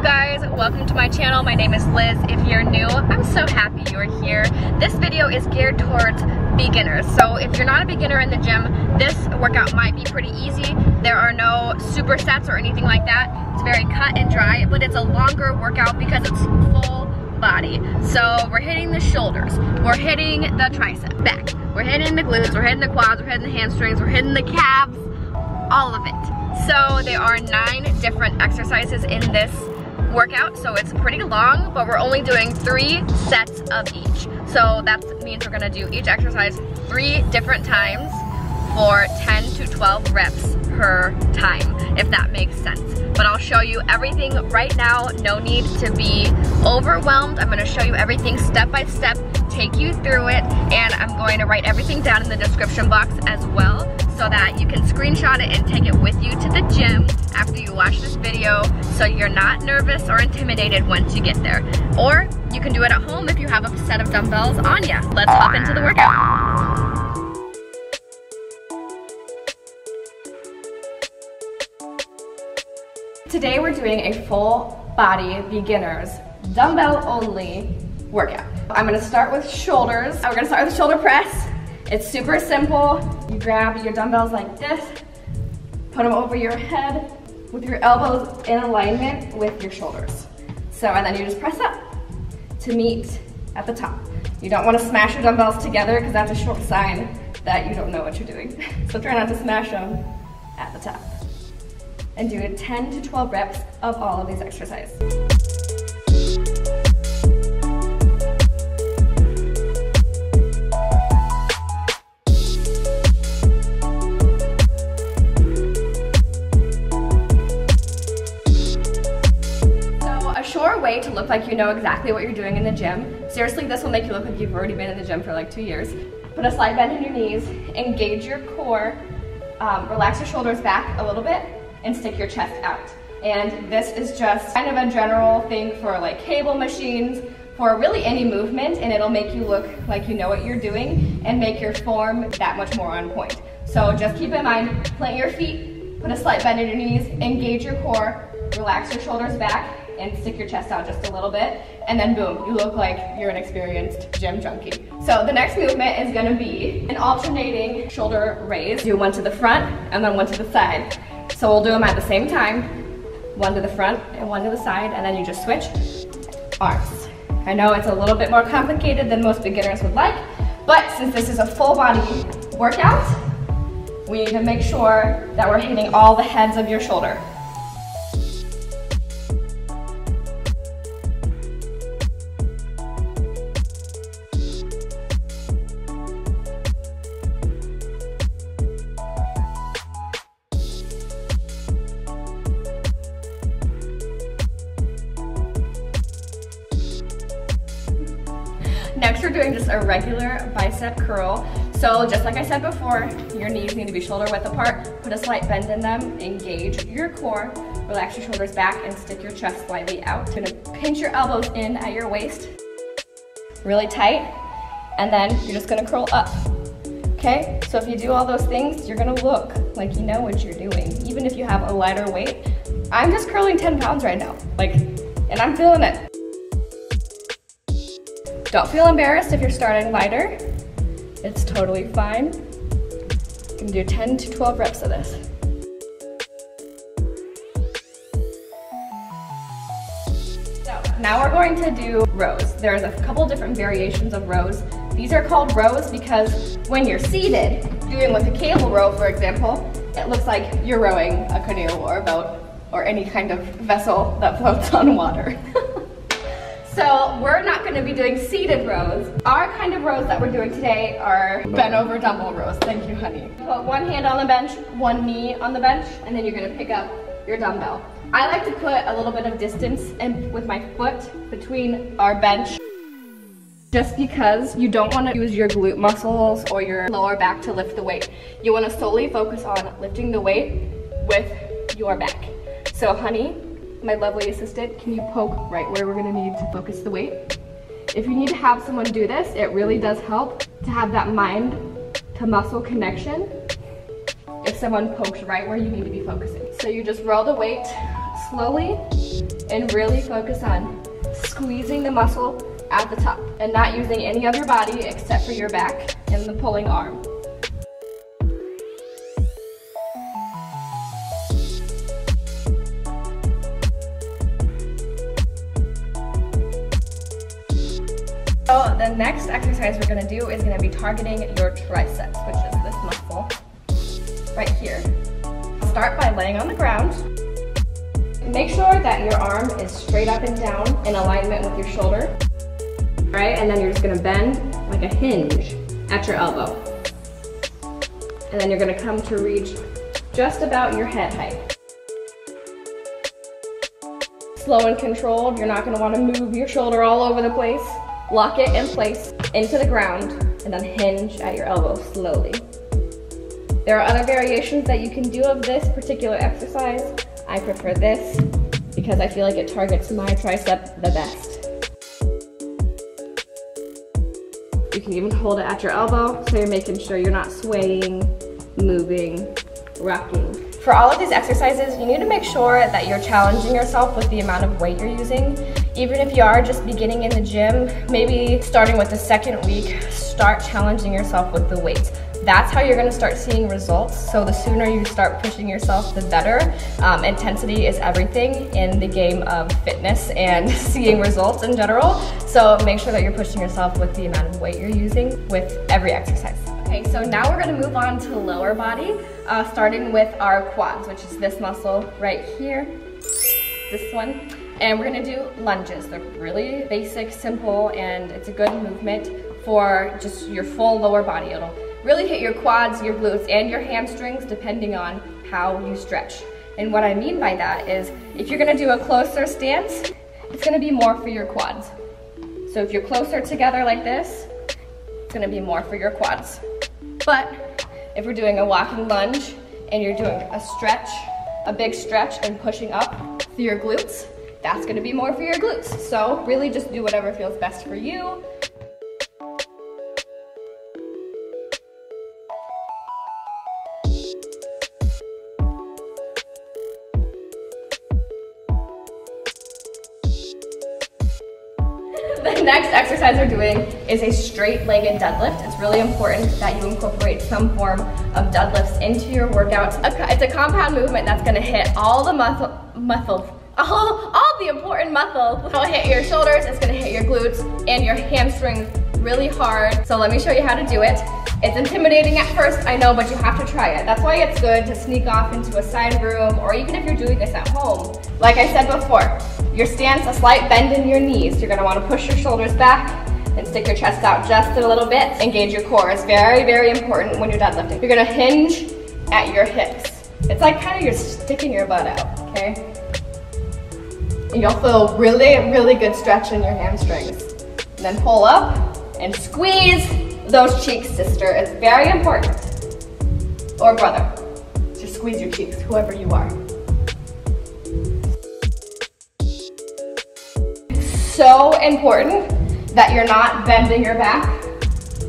you guys, welcome to my channel. My name is Liz. If you're new, I'm so happy you're here. This video is geared towards beginners. So if you're not a beginner in the gym, this workout might be pretty easy. There are no supersets or anything like that. It's very cut and dry, but it's a longer workout because it's full body. So we're hitting the shoulders, we're hitting the tricep, back, we're hitting the glutes, we're hitting the quads, we're hitting the hamstrings, we're hitting the calves, all of it. So there are nine different exercises in this workout, so it's pretty long, but we're only doing three sets of each. So that means we're gonna do each exercise three different times for 10 to 12 reps per time, if that makes sense. But I'll show you everything right now, no need to be overwhelmed. I'm gonna show you everything step by step, take you through it, and I'm going to write everything down in the description box as well so that you can screenshot it and take it with you to the gym after you watch this video so you're not nervous or intimidated once you get there. Or you can do it at home if you have a set of dumbbells on you. Let's hop into the workout. Today we're doing a full body beginners dumbbell only workout. I'm gonna start with shoulders. Oh, we're gonna start with shoulder press. It's super simple. Grab your dumbbells like this, put them over your head with your elbows in alignment with your shoulders. So, and then you just press up to meet at the top. You don't wanna smash your dumbbells together because that's a short sign that you don't know what you're doing. So try not to smash them at the top. And do 10 to 12 reps of all of these exercises. Look like you know exactly what you're doing in the gym. Seriously, this will make you look like you've already been in the gym for like two years. Put a slight bend in your knees, engage your core, um, relax your shoulders back a little bit, and stick your chest out. And this is just kind of a general thing for like cable machines, for really any movement, and it'll make you look like you know what you're doing and make your form that much more on point. So just keep in mind, plant your feet, put a slight bend in your knees, engage your core, relax your shoulders back, and stick your chest out just a little bit, and then boom, you look like you're an experienced gym junkie. So the next movement is gonna be an alternating shoulder raise. Do one to the front and then one to the side. So we'll do them at the same time, one to the front and one to the side, and then you just switch arms. I know it's a little bit more complicated than most beginners would like, but since this is a full body workout, we need to make sure that we're hitting all the heads of your shoulder. A regular bicep curl. So just like I said before, your knees need to be shoulder width apart. Put a slight bend in them, engage your core, relax your shoulders back and stick your chest slightly out. You're gonna pinch your elbows in at your waist, really tight, and then you're just gonna curl up. Okay, so if you do all those things, you're gonna look like you know what you're doing, even if you have a lighter weight. I'm just curling 10 pounds right now, like, and I'm feeling it. Don't feel embarrassed if you're starting lighter. It's totally fine. You can do 10 to 12 reps of this. So now we're going to do rows. There's a couple different variations of rows. These are called rows because when you're seated, doing with a cable row, for example, it looks like you're rowing a canoe or a boat or any kind of vessel that floats on water. So we're not gonna be doing seated rows. Our kind of rows that we're doing today are bent over dumbbell rows. Thank you, honey. Put one hand on the bench, one knee on the bench, and then you're gonna pick up your dumbbell. I like to put a little bit of distance with my foot between our bench just because you don't want to use your glute muscles or your lower back to lift the weight. You want to solely focus on lifting the weight with your back. So honey, my lovely assistant, can you poke right where we're gonna need to focus the weight? If you need to have someone do this, it really does help to have that mind to muscle connection if someone pokes right where you need to be focusing. So you just roll the weight slowly and really focus on squeezing the muscle at the top and not using any other body except for your back and the pulling arm. So the next exercise we're gonna do is gonna be targeting your triceps, which is this muscle right here. Start by laying on the ground. Make sure that your arm is straight up and down in alignment with your shoulder. All right, and then you're just gonna bend like a hinge at your elbow. And then you're gonna come to reach just about your head height. Slow and controlled, you're not gonna wanna move your shoulder all over the place. Lock it in place into the ground and then hinge at your elbow slowly. There are other variations that you can do of this particular exercise. I prefer this because I feel like it targets my tricep the best. You can even hold it at your elbow so you're making sure you're not swaying, moving, rocking. For all of these exercises, you need to make sure that you're challenging yourself with the amount of weight you're using. Even if you are just beginning in the gym, maybe starting with the second week, start challenging yourself with the weights. That's how you're gonna start seeing results. So the sooner you start pushing yourself, the better. Um, intensity is everything in the game of fitness and seeing results in general. So make sure that you're pushing yourself with the amount of weight you're using with every exercise. Okay, so now we're gonna move on to lower body, uh, starting with our quads, which is this muscle right here, this one. And we're gonna do lunges. They're really basic, simple, and it's a good movement for just your full lower body. It'll really hit your quads, your glutes, and your hamstrings depending on how you stretch. And what I mean by that is if you're gonna do a closer stance, it's gonna be more for your quads. So if you're closer together like this, it's gonna be more for your quads. But if we're doing a walking lunge and you're doing a stretch, a big stretch and pushing up through your glutes, that's gonna be more for your glutes. So really just do whatever feels best for you. The next exercise we're doing is a straight-legged deadlift. It's really important that you incorporate some form of deadlifts into your workouts. It's a compound movement that's gonna hit all the muscle, muscle all, all the important muscles. It'll hit your shoulders, it's gonna hit your glutes and your hamstrings really hard. So let me show you how to do it. It's intimidating at first, I know, but you have to try it. That's why it's good to sneak off into a side room or even if you're doing this at home. Like I said before, your stance, a slight bend in your knees. You're gonna wanna push your shoulders back and stick your chest out just a little bit. Engage your core. It's very, very important when you're deadlifting. You're gonna hinge at your hips. It's like kind of you're sticking your butt out, okay? And you'll feel really, really good stretch in your hamstrings. And then pull up and squeeze those cheeks, sister. It's very important. Or brother. Just squeeze your cheeks, whoever you are. So important that you're not bending your back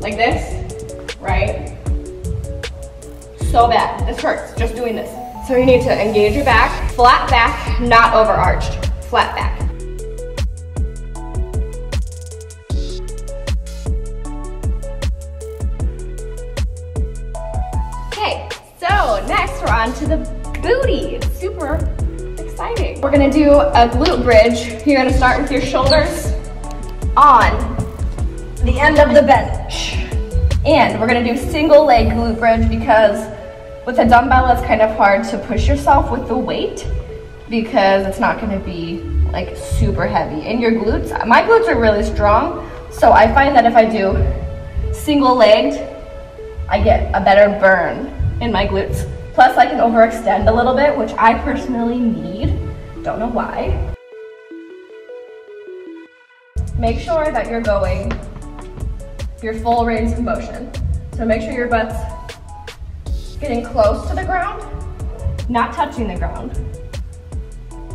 like this, right? So bad. This hurts just doing this. So you need to engage your back, flat back, not overarched flat back. Okay, so next we're on to the booty. It's super exciting. We're gonna do a glute bridge. You're gonna start with your shoulders on the end of the bench. And we're gonna do single leg glute bridge because with a dumbbell, it's kind of hard to push yourself with the weight because it's not gonna be like super heavy. And your glutes, my glutes are really strong, so I find that if I do single legged, I get a better burn in my glutes. Plus I can overextend a little bit, which I personally need. Don't know why. Make sure that you're going your full range of motion. So make sure your butt's getting close to the ground, not touching the ground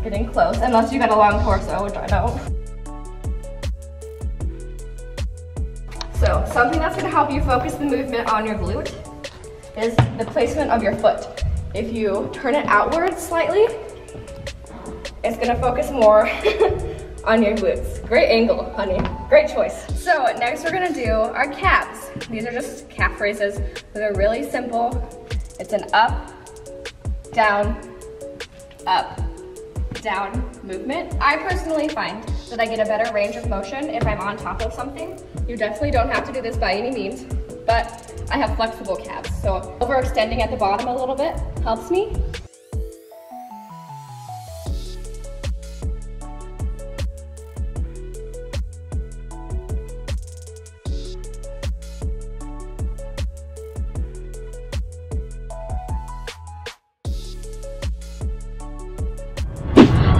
getting close, unless you got a long torso, which I don't. So something that's gonna help you focus the movement on your glute is the placement of your foot. If you turn it outwards slightly, it's gonna focus more on your glutes. Great angle, honey. Great choice. So next we're gonna do our calves. These are just calf raises. They're really simple. It's an up, down, up, down movement. I personally find that I get a better range of motion if I'm on top of something. You definitely don't have to do this by any means, but I have flexible calves. So overextending at the bottom a little bit helps me.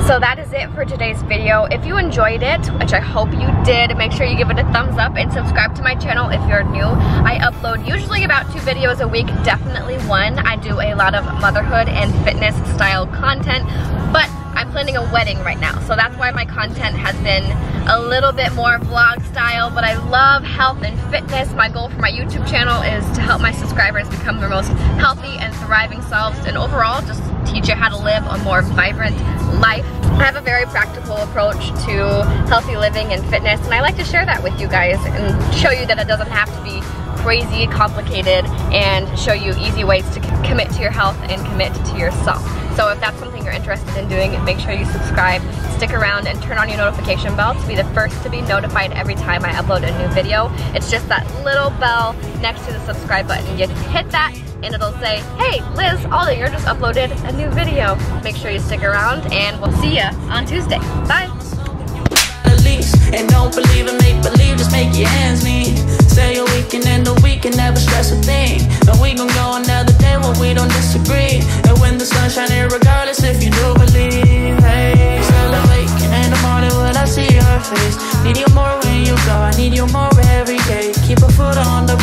So that is it for today's video. If you enjoyed it, which I hope you did, make sure you give it a thumbs up and subscribe to my channel if you're new. I upload usually about two videos a week, definitely one. I do a lot of motherhood and fitness style content, but I'm planning a wedding right now, so that's why my content has been a little bit more vlog style, but I love health and fitness. My goal for my YouTube channel is to help my subscribers become their most healthy and thriving selves, and overall just teach you how to live a more vibrant life. I have a very practical approach to healthy living and fitness and I like to share that with you guys and show you that it doesn't have to be crazy complicated and show you easy ways to commit to your health and commit to yourself. So if that's something you're interested in doing, make sure you subscribe, stick around, and turn on your notification bell to be the first to be notified every time I upload a new video. It's just that little bell next to the subscribe button. You hit that and it'll say, hey, Liz Aldinger just uploaded a new video. Make sure you stick around and we'll see ya on Tuesday. Bye. And don't believe in make believe, just make your hands meet. Say a weekend and a week and never stress a thing. And we gon' go another day when we don't disagree. And when the sun's shining, regardless if you do believe. Hey, still awaken in the morning when I see your face. Need you more when you go, I need you more every day. Keep a foot on the